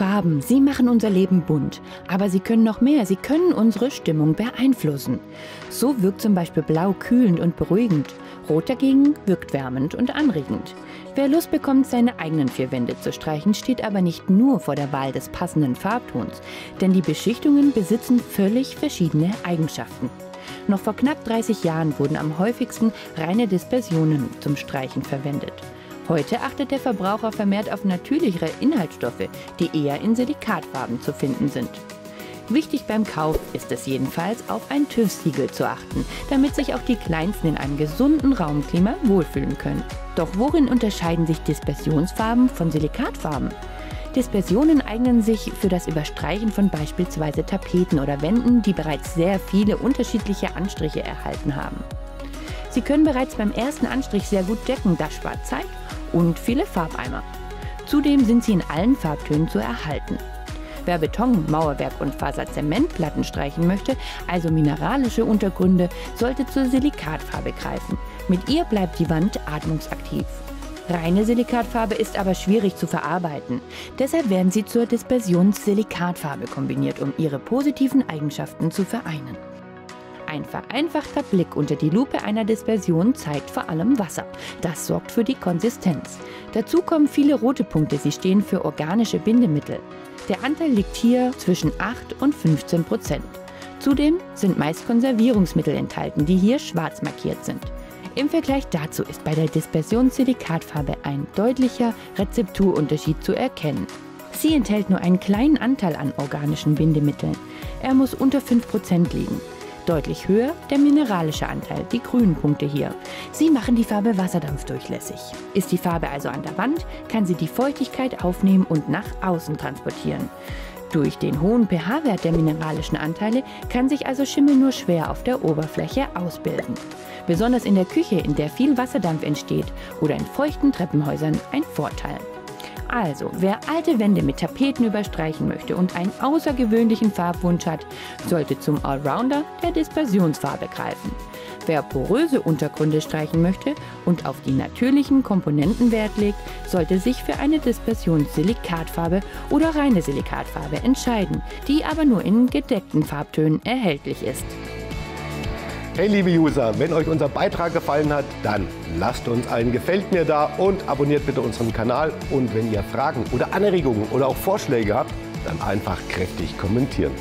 Farben, sie machen unser Leben bunt. Aber sie können noch mehr, sie können unsere Stimmung beeinflussen. So wirkt zum Beispiel Blau kühlend und beruhigend. Rot dagegen wirkt wärmend und anregend. Wer Lust bekommt, seine eigenen vier Wände zu streichen, steht aber nicht nur vor der Wahl des passenden Farbtons, denn die Beschichtungen besitzen völlig verschiedene Eigenschaften. Noch vor knapp 30 Jahren wurden am häufigsten reine Dispersionen zum Streichen verwendet. Heute achtet der Verbraucher vermehrt auf natürlichere Inhaltsstoffe, die eher in Silikatfarben zu finden sind. Wichtig beim Kauf ist es jedenfalls, auf ein TÜV-Siegel zu achten, damit sich auch die Kleinsten in einem gesunden Raumklima wohlfühlen können. Doch worin unterscheiden sich Dispersionsfarben von Silikatfarben? Dispersionen eignen sich für das Überstreichen von beispielsweise Tapeten oder Wänden, die bereits sehr viele unterschiedliche Anstriche erhalten haben. Sie können bereits beim ersten Anstrich sehr gut decken, das spart Zeit und viele Farbeimer. Zudem sind sie in allen Farbtönen zu erhalten. Wer Beton, Mauerwerk und Faserzementplatten streichen möchte, also mineralische Untergründe, sollte zur Silikatfarbe greifen. Mit ihr bleibt die Wand atmungsaktiv. Reine Silikatfarbe ist aber schwierig zu verarbeiten. Deshalb werden sie zur Dispersionssilikatfarbe kombiniert, um ihre positiven Eigenschaften zu vereinen. Ein vereinfachter Blick unter die Lupe einer Dispersion zeigt vor allem Wasser. Das sorgt für die Konsistenz. Dazu kommen viele rote Punkte, sie stehen für organische Bindemittel. Der Anteil liegt hier zwischen 8 und 15 Prozent. Zudem sind meist Konservierungsmittel enthalten, die hier schwarz markiert sind. Im Vergleich dazu ist bei der Dispersionssilikatfarbe ein deutlicher Rezepturunterschied zu erkennen. Sie enthält nur einen kleinen Anteil an organischen Bindemitteln. Er muss unter 5% liegen. Deutlich höher der mineralische Anteil, die grünen Punkte hier. Sie machen die Farbe wasserdampfdurchlässig. Ist die Farbe also an der Wand, kann sie die Feuchtigkeit aufnehmen und nach außen transportieren. Durch den hohen pH-Wert der mineralischen Anteile kann sich also Schimmel nur schwer auf der Oberfläche ausbilden. Besonders in der Küche, in der viel Wasserdampf entsteht oder in feuchten Treppenhäusern ein Vorteil. Also, wer alte Wände mit Tapeten überstreichen möchte und einen außergewöhnlichen Farbwunsch hat, sollte zum Allrounder der Dispersionsfarbe greifen. Wer poröse Untergründe streichen möchte und auf die natürlichen Komponenten Wert legt, sollte sich für eine Dispersionssilikatfarbe oder reine Silikatfarbe entscheiden, die aber nur in gedeckten Farbtönen erhältlich ist. Hey liebe User, wenn euch unser Beitrag gefallen hat, dann lasst uns ein Gefällt mir da und abonniert bitte unseren Kanal. Und wenn ihr Fragen oder Anregungen oder auch Vorschläge habt, dann einfach kräftig kommentieren.